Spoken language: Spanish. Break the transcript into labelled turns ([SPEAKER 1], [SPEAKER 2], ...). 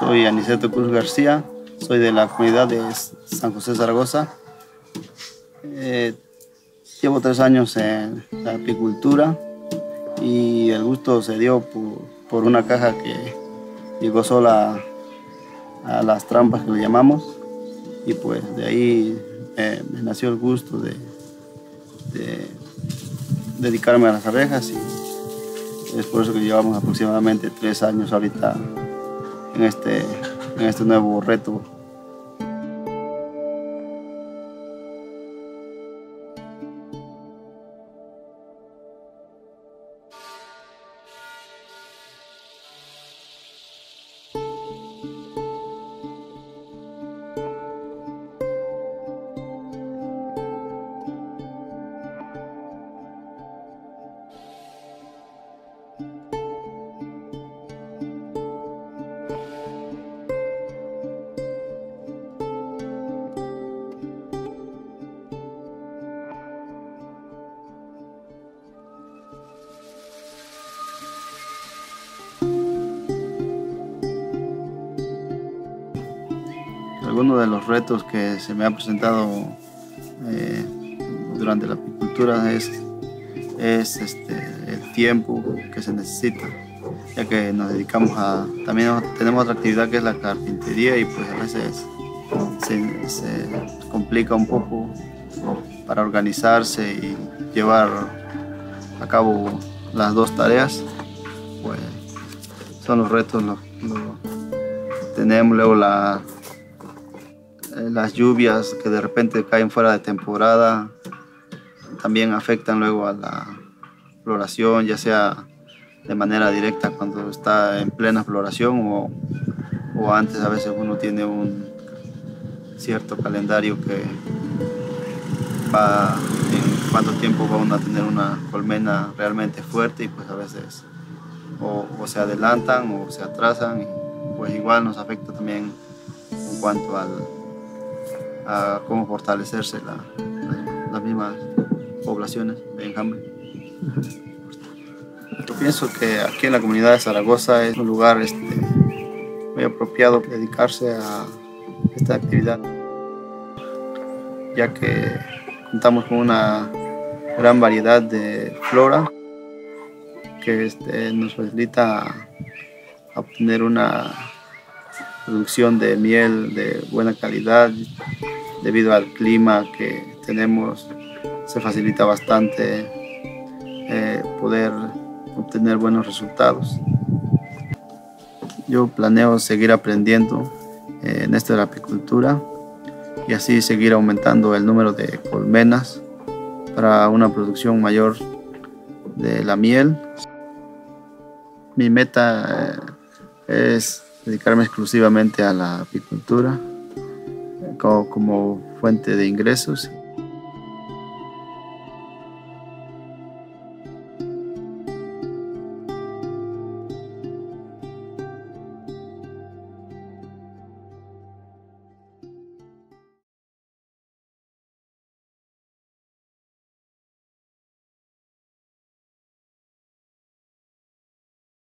[SPEAKER 1] Soy Aniceto Cruz García, soy de la comunidad de San José Zaragoza. Eh, llevo tres años en la apicultura y el gusto se dio por, una caja que llegó sola a, las trampas que le llamamos y pues de ahí eh, me nació el gusto de, dedicarme a las abejas y es por eso que llevamos aproximadamente tres años ahorita en este, en este nuevo reto algunos de los retos que se me han presentado eh, durante la apicultura es, es este, el tiempo que se necesita, ya que nos dedicamos a, también tenemos otra actividad que es la carpintería y pues a veces se, complica un poco para organizarse y llevar a cabo las dos tareas, pues son los retos, tenemos luego la las lluvias que de repente caen fuera de temporada también afectan luego a la floración, ya sea de manera directa cuando está en plena floración o, o antes a veces uno tiene un cierto calendario que va en cuánto tiempo va uno a tener una colmena realmente fuerte y pues a veces o, o se adelantan o se atrasan y pues igual nos afecta también en cuanto al a cómo fortalecerse las mismas poblaciones de enjambre. Yo pienso que aquí en la comunidad de Zaragoza es un lugar este, muy apropiado dedicarse a esta actividad, ya que contamos con una gran variedad de flora que este, nos facilita obtener una producción de miel de buena calidad debido al clima que tenemos se facilita bastante eh, poder obtener buenos resultados. Yo planeo seguir aprendiendo eh, en la apicultura y así seguir aumentando el número de colmenas para una producción mayor de la miel. Mi meta eh, es dedicarme exclusivamente a la apicultura como, fuente de ingresos